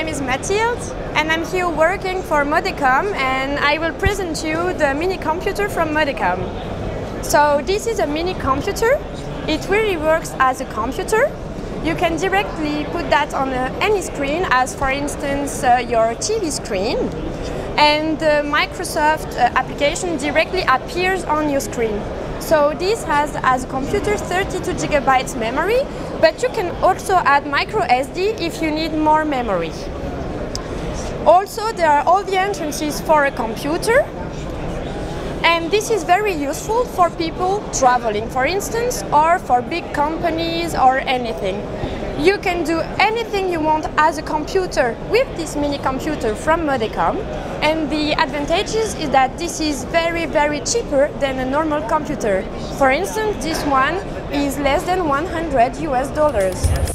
Mathilde and I'm here working for Modecom and I will present you the mini computer from Modecom. So this is a mini computer. It really works as a computer. You can directly put that on uh, any screen as for instance uh, your TV screen and the Microsoft uh, application directly appears on your screen. So this has as a computer 32 gigabytes memory, but you can also add micro SD if you need more memory. Also, there are all the entrances for a computer, and this is very useful for people traveling, for instance, or for big companies or anything. You can do anything you want as a computer with this mini computer from Modecom. And the advantages is that this is very, very cheaper than a normal computer. For instance, this one is less than 100 US dollars.